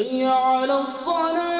حي على الصلاة.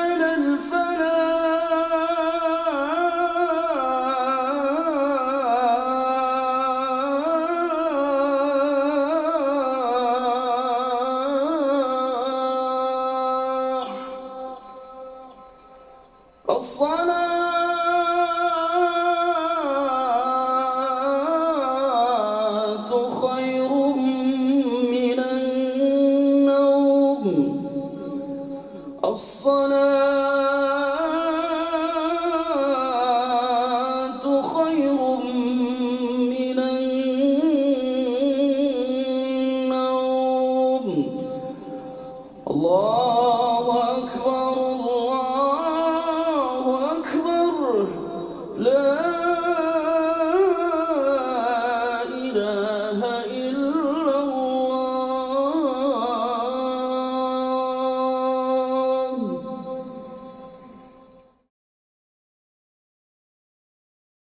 الفلاح الصلاة خير من النوم. الصلاة خير من النوم. الله